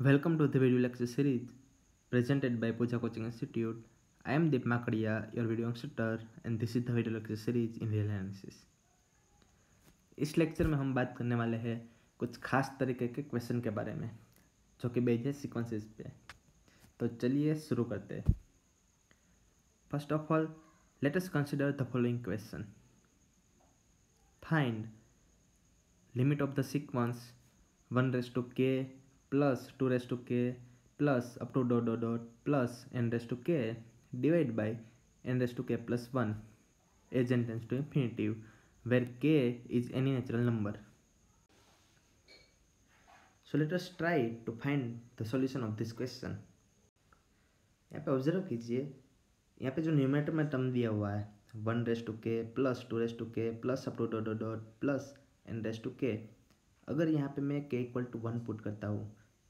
Welcome to the video lecture series presented by Puja Coaching Institute. I am Deep Makadia, your video instructor, and this is the video lecture series in real analysis. इस lecture में हम बात करने वाले हैं कुछ खास तरीके के क्वेश्चन के बारे में जो कि बेस्ड है सीक्वेंसेस पे तो चलिए शुरू करते हैं first of all let us consider the following question find limit of the sequence one raise to k plus two raise to k plus up to dot dot dot plus n raise to k divide by n raise to k plus one as n tends to infinitive where k is any natural number. So, let us try to find the solution of this question. यहाँ पे observe कीजिए यहाँ पे जो numerator में term दिया हुआ है one raise to k plus two raise to k plus up to dot dot plus n raise to k अगर यहाँ पे मैं के इक्वल टू वन पुट करता हूँ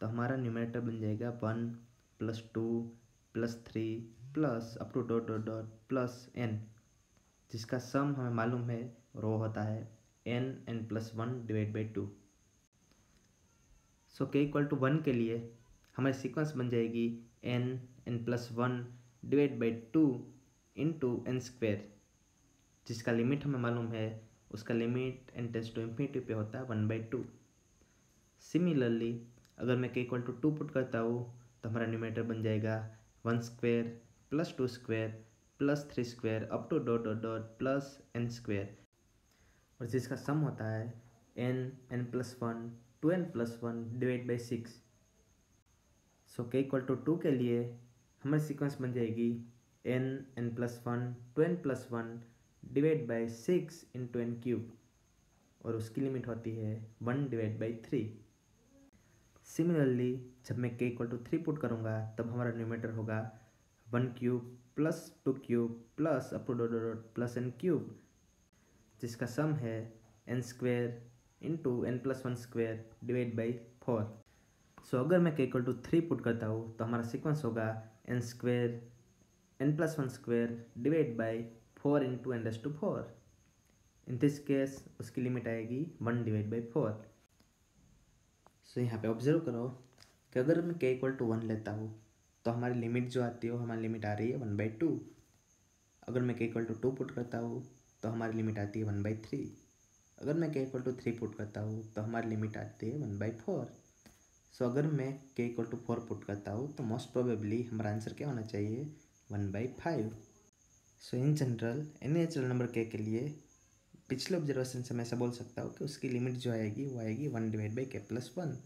तो हमारा न्यूमरेटर बन जाएगा one plus two plus three plus up to dot dot dot plus n जिसका सम हमें मालूम है वो होता है n n plus one divide by two so k equal to one के लिए हमारी सीक्वेंस बन जाएगी n n plus one divide by two into n square जिसका लिमिट हमें मालूम है, उसका limit n tends to infinity पे होता है वन बाई टू सिमिलरली अगर मैं के इक्वल टू टू पुट करता हूँ तो हमारा न्यूमेटर बन जाएगा one square plus two square plus three square up to dot dot dot plus n square. और जिसका सम होता है n n plus one two n plus one divide by six so k equal to to के लिए हमारी sequence बन जाएगी n n plus one two n plus one divide by six into n cube और उसकी limit होती है one divide by three similarly जब मैं के इक्वल टू थ्री पुट करूँगा, तब हमारा न्यूमेटर होगा one cube plus two cube plus up to dot dot plus n cube जिसका सम है n square into n plus one square divide by four so अगर मैं के इक्वल टू थ्री पुट करता हूँ तो हमारा सीक्वेंस होगा n square n plus one square divide by four into n does to four in this case उसकी limit आएगी one divide by four so यहाँ पे ऑब्ज़र्व करो कि अगर मैं के इक्वल टू वन लेता हूँ तो हमारी लिमिट जो आती है वो हमारी लिमिट आ रही है वन बाई टू अगर मैं के इक्वल टू टू पुट करता हूँ तो हमारी लिमिट आती है वन बाई थ्री अगर मैं के इक्वल टू थ्री पुट करता हूँ तो हमारी लिमिट आती है वन बाई फोर सो अगर मैं के इक्वल टू फोर पुट करता हूँ तो मोस्ट प्रोबेबली हमारा आंसर क्या होना चाहिए? One by five so in general any natural number k के लिए पिछले ऑब्जर्वेशन से मैं ऐसा बोल सकता हूँ कि उसकी लिमिट जो आएगी, वो आएगी one divide by k plus one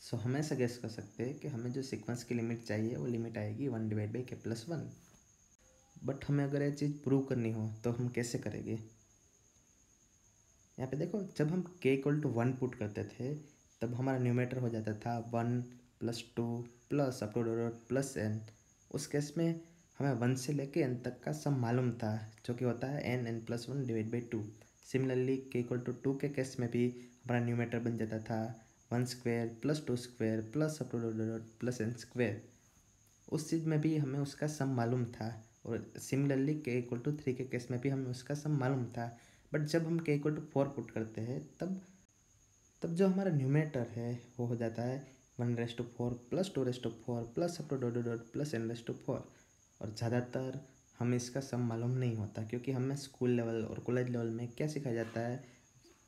so हम ऐसा गैस कर सकते हैं कि हमें जो सीक्वेंस की लिमिट चाहिए, वो लिमिट आएगी one divide by k plus one but हमें अगर ये चीज़ प्रूव करनी हो तो हम कैसे करेंगे? यहाँ पे देखो, जब हम के इक्वल टू वन पुट करते थे, तब हमारा न्यूमेटर हो जाता था one plus two plus up to dot plus n उस केस में हमें वन से लेके एन तक का सम मालूम था, जो कि होता है n n plus one divide by two similarly k equal to two के केस में भी हमारा न्यूमेटर बन जाता था one square plus two square plus up to plus n square उस चीज़ में भी हमें उसका सम मालूम था और similarly k equal to three के केस में भी हमें उसका सम मालूम था. बट जब हम के इक्वल टू फोर पुट करते हैं, तब तब जो हमारा न्यूमेटर है, वो हो जाता है one raise to four plus two raise to four plus up to dot dot plus n raise to four और ज़्यादातर हमें इसका सम मालूम नहीं होता क्योंकि हमें स्कूल लेवल और कॉलेज लेवल में क्या सिखाया जाता है?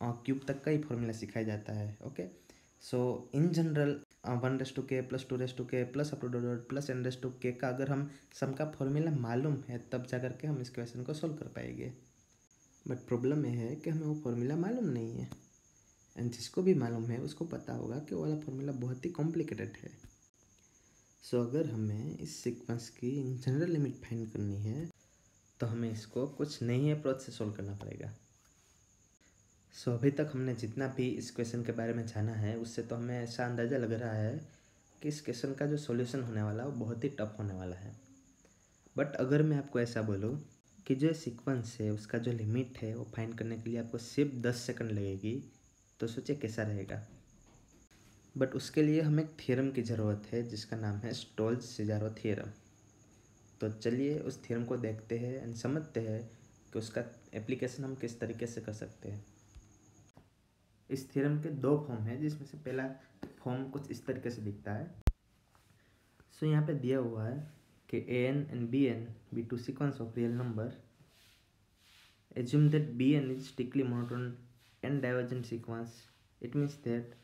क्यूब तक का ही फॉर्मूला सिखाया जाता है, okay? So, in general one raise to k, plus two raise to k, plus up to dot plus n raise to k का अगर हम सम का फॉर्मूला मालूम है, तब जा करके हम इस क्वेश्चन को सोल्व कर पाएँगे। बट प्रॉब्लम यह है कि हमें वो फॉर्मूला मालूम नहीं है। एंड जिसको भी मालूम है, उसको पता होगा कि वो वाला फॉर्मूला बहुत ही कॉम्प्लिकेटेड है। सो so, अगर हमें इस सीक्वेंस की जनरल लिमिट फाइंड करनी है तो हमें इसको कुछ नई अप्रोच से सोल्व करना पड़ेगा। सो so, अभी तक हमने जितना भी इस क्वेश्चन के बारे में जाना है उससे तो हमें ऐसा अंदाज़ा लग रहा है कि इस क्वेश्चन का जो सॉल्यूशन होने वाला है वो बहुत ही टफ होने वाला है। बट अगर मैं आपको ऐसा बोलूँ कि जो सीक्वेंस है उसका जो लिमिट है वो फाइंड करने के लिए आपको सिर्फ़ दस सेकंड लगेगी तो सोचिए कैसा रहेगा। बट उसके लिए हमें एक थियरम की ज़रूरत है जिसका नाम है स्टोल्स सिजारो थियरम तो चलिए उस थियरम को देखते हैं एंड समझते हैं कि उसका एप्लीकेशन हम किस तरीके से कर सकते हैं. इस थ्योरम के दो फॉर्म हैं जिसमें से पहला फॉर्म कुछ इस तरीके से दिखता है. सो so, यहाँ पे दिया हुआ है कि a n and b n be two sequence of real number assume that bn is strictly monotone and divergent sequence. It means that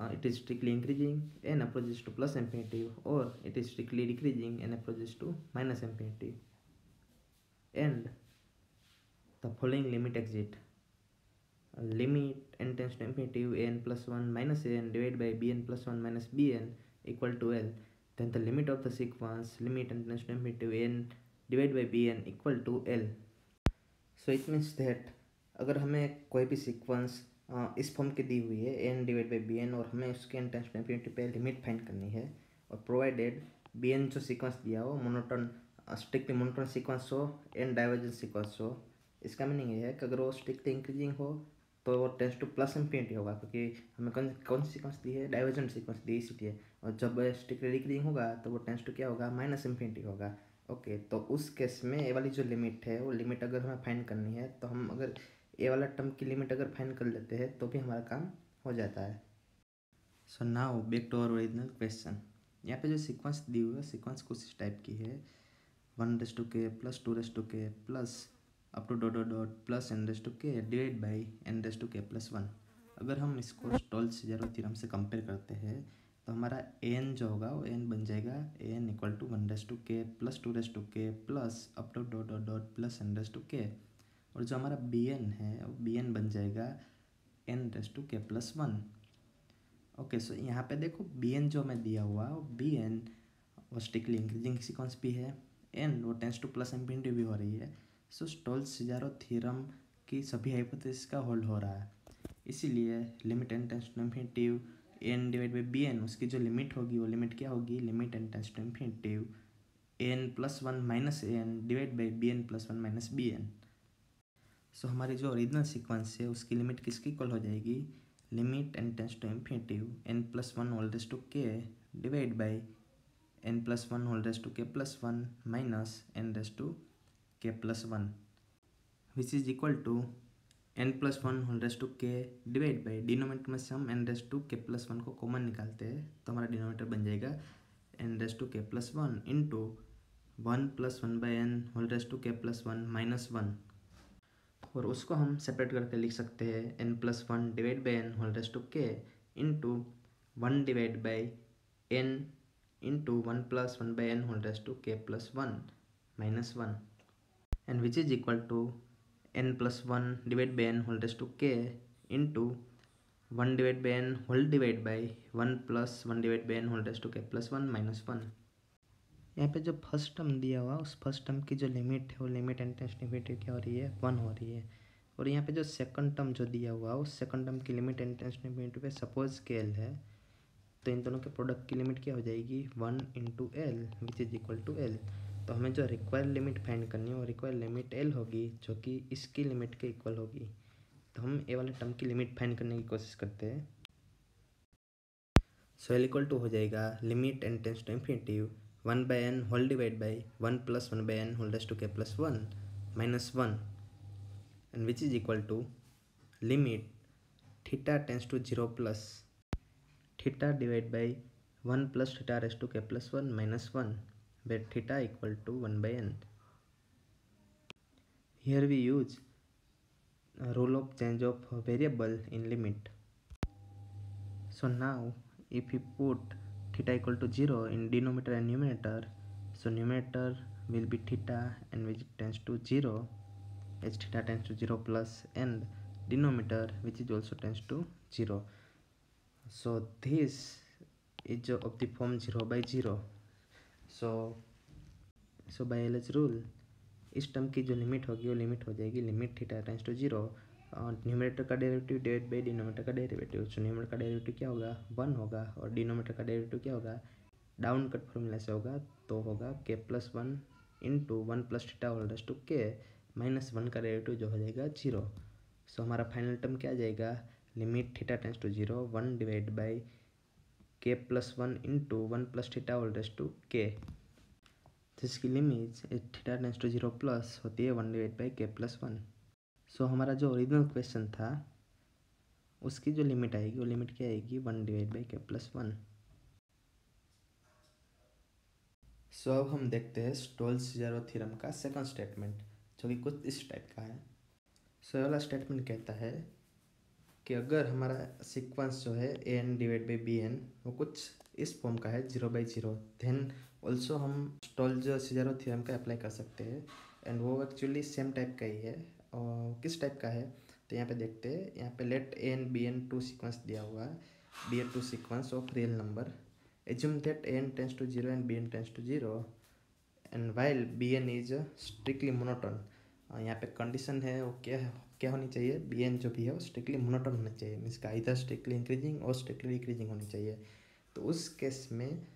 uh, it is strictly increasing and approaches to plus infinity or it is strictly decreasing and approaches to minus infinity and the following limit exist uh, limit n tends to infinity n plus 1 minus n divided by bn plus 1 minus bn equal to l then the limit of the sequence limit n tends to infinity n divided by bn equal to l so it means that अगर हमें कोई भी sequence इस form की दी हुई है n divide by b n और हमें उसके एन टाइम्स इंटेंसिटी पे लिमिट फाइंड करनी है। और प्रोवाइडेड बी एन जो सीक्वेंस दिया हो मोनोटन स्ट्रिक्टली मोनोटन सीक्वेंस हो एन डाइवर्जेंस सीक्वेंस हो, इसका मीनिंग ये है कि अगर वो स्ट्रिक्टली इंक्रीजिंग हो तो वो टेंस टू प्लस इन्फिनिटी होगा, क्योंकि हमें कौन कौन सी सीक्वेंस दी है? डाइवर्जेंट सीक्वेंस दी इसलिए। और जब स्ट्रिक्टली डिक्रीजिंग होगा तो वो टेंस टू क्या होगा? माइनस इन्फिनिटी होगा। ओके तो उस केस में ये वाली जो लिमिट है, वो लिमिट अगर हमें फाइंड करनी है तो हम अगर ए वाला टर्म की लिमिट अगर फाइन कर लेते हैं तो भी हमारा काम हो जाता है। So now back to our original question यहाँ पे जो सीक्वेंस दी हुई है सीक्वेंस कुछ इस टाइप की है। One raise to k plus two raise to k plus up to dot dot dot plus n raise to k divide by n raise to k plus one अगर हम इसको stall से ज़रूर theorem से compare करते हैं तो हमारा एन जो होगा, वो एन बन जाएगा n equal to one raise to k plus two raise to k plus up to dot dot dot plus n raise to k और जो हमारा बी एन है बी एन बन जाएगा n raise to k plus one okay so यहाँ पे देखो B n जो हमें दिया हुआ, वो बी एन वो स्टिकली इंक्रीजिंग सिक्वेंस भी है? एन वो टेंस टू प्लस इन्फिनिटी भी हो रही है। सो स्टोल सिजारो थीरम की सभी हाइपोथेसिस का होल्ड हो रहा है। इसीलिए limit n tends to infinitive n divide by b n उसकी जो लिमिट होगी, वो लिमिट क्या होगी? Limit n tends to infinitive n plus one minus n divide by b n plus one minus b n so हमारी जो original sequence है, उसकी लिमिट किसकी इक्वल हो जाएगी? Limit n tends to infinitive n plus one whole raise to k divide by n plus one whole raise to k plus one minus n raise to k plus one which is equal to n plus one whole raise to k divide by denominator में से हम N raise to के plus one को common निकालते हैं तो हमारा denominator बन जाएगा n raise to k plus one into one plus one by n whole raise to k plus one minus one और उसको हम सेपरेट करके लिख सकते हैं n plus one divide by n whole raise to k into one divide by n into one plus one by n whole raise to k plus one minus one and which is equal to n plus 1 divided by n whole raised to k into 1 divided by n whole divided by 1 plus 1 divided by n whole raised to k plus 1 minus 1 यहाँ पे जो first term दिया हुआ, उस first term की जो limit है, वो लिमिट एंड टेंसिटिविटी क्या हो रही है? वन हो रही है। और यहाँ पे जो सेकंड टर्म जो दिया हुआ, उस सेकंड टर्म की लिमिट एंड टेंसिटिविटी पे सपोज़ के एल है तो इन दोनों के प्रोडक्ट की लिमिट क्या हो जाएगी? One into l which is equal to l तो हमें जो रिक्वायर लिमिट फाइंड करनी है, वो रिक्वायर लिमिट एल होगी, जो कि इसकी लिमिट के इक्वल होगी। तो हम ए वाले टर्म की लिमिट फाइंड करने की कोशिश करते हैं। सो एल इक्वल टू हो जाएगा limit n tends to infinitive 1 by n whole divided by 1 plus 1 by n whole raised to k plus 1 minus 1 and which is equal to limit theta tends to 0 plus theta divided by 1 plus theta raised to k plus 1 minus 1 where theta equal to 1 by n. Here we use rule of change of variable in limit. So now if we put theta equal to 0 in denominator and numerator, so numerator will be theta and which tends to 0 as theta tends to 0 plus and denominator which is also tends to 0. So this is of the form 0 by 0 so so by L H rule इस term की जो limit होगी वो limit हो जाएगी limit theta tends to zero numerator का derivative divide by denominator का derivative so numerator का डेरिवेटिव क्या होगा? वन होगा और डिनोमीटर का डेरिवेटिव क्या होगा? डाउन कट फॉर्मूला से होगा तो होगा k plus one into one plus theta holders to k minus one का डेरिवेटिव जो हो जाएगा ज़ीरो सो हमारा फाइनल टर्म क्या आ जाएगा limit theta tends to zero one divide by k plus one into one plus theta whole raise to k जिसकी limit theta tends to zero plus होती है one divide by k plus one so हमारा जो original question था, उसकी जो limit आएगी, वो लिमिट क्या आएगी? One divide by k plus one so अब हम देखते हैं स्टोल्स ज़ीरो थ्योरम का सेकंड स्टेटमेंट जो कि कुछ इस टाइप का है। सो वाला स्टेटमेंट कहता है कि अगर हमारा सीक्वेंस जो है a n divide by b n वो कुछ इस फॉर्म का है zero by zero then also हम स्टोल्ज सीजारो थ्योरम का अप्लाई कर सकते हैं। एंड वो एक्चुअली सेम टाइप का ही है। किस टाइप का है? तो यहाँ पे देखते हैं, यहाँ पे let n b n two sequence दिया हुआ है। B n two sequence of real number assume that n tends to zero 0 and b n tends to 0 and while b n is strictly monotone. यहाँ पे condition है, वो क्या है, क्या होनी चाहिए? बी एन जो भी है, वो स्ट्रिक्टली मोनोटोन होना चाहिए। मीन्स का इधर स्ट्रिक्टली इंक्रीजिंग और स्ट्रिक्टली डिक्रीजिंग होनी चाहिए। तो उस केस में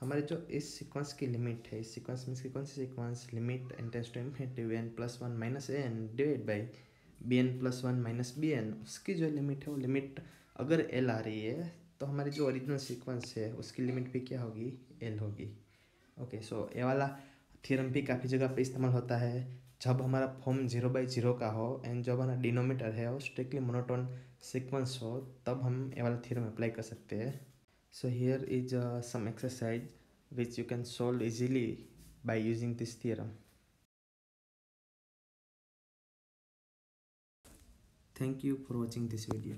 हमारे जो इस सीक्वेंस की लिमिट है, इस सीक्वेंस मीन्स की कौन सी sequence limit n tends to infinity v n plus one minus a n divide by b n plus one minus b n उसकी जो लिमिट है, वो लिमिट अगर एल आ रही है तो हमारी जो ओरिजिनल सीक्वेंस है, उसकी लिमिट भी क्या होगी? एल होगी। ओके सो ए वाला थ्योरम भी काफ़ी जगह पे इस्तेमाल होता है। जब हमारा फॉर्म ज़ीरो बाई ज़ीरो का हो एंड जब हमारा डिनोमीटर है, वो स्ट्रिक्टली मोनोटोन सीक्वेंस हो, तब हम ए वाला थ्योरम अप्लाई कर सकते हैं। so here is uh, some exercise which you can solve easily by using this theorem. Thank you for watching this video.